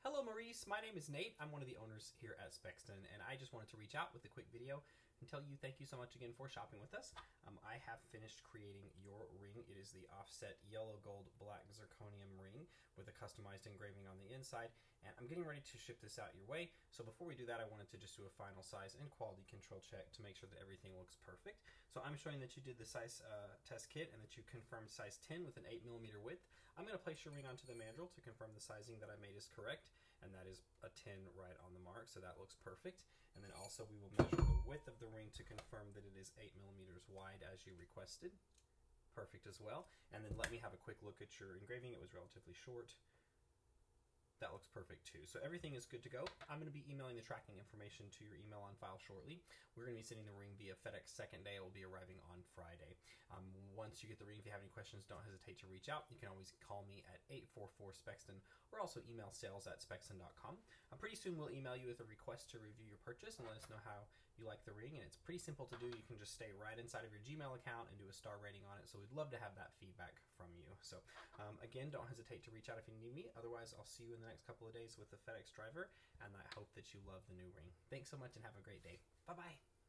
Hello, Maurice. My name is Nate. I'm one of the owners here at Spexton, and I just wanted to reach out with a quick video and tell you thank you so much again for shopping with us. Um, I have finished creating your ring. It is the offset yellow gold black zirconium ring with a customized engraving on the inside, and I'm getting ready to ship this out your way. So before we do that, I wanted to just do a final size and quality control check to make sure that everything looks perfect. So I'm showing that you did the size uh, test kit and that you confirmed size 10 with an 8 millimeter width. I'm going to place your ring onto the mandrel to confirm the sizing that I made is correct, and that is a 10 right on the mark, so that looks perfect. And then also we will measure the width of the ring to confirm that it is 8 millimeters wide as you requested. Perfect as well. And then let me have a quick look at your engraving. It was relatively short. That looks perfect too. So everything is good to go. I'm going to be emailing the tracking information to your email on file shortly. We're going to be sending the ring via FedEx second day. It will be arriving on Friday. Um, once you get the ring, if you have any questions, don't hesitate to reach out. You can always call me at 844-SPEXTON or also email sales at spexton.com. Um, pretty soon we'll email you with a request to review your purchase and let us know how you like the ring. And it's pretty simple to do. You can just stay right inside of your Gmail account and do a star rating on it. So we'd love to have that feedback from you. So again, don't hesitate to reach out if you need me. Otherwise, I'll see you in the next couple of days with the FedEx driver, and I hope that you love the new ring. Thanks so much and have a great day. Bye bye.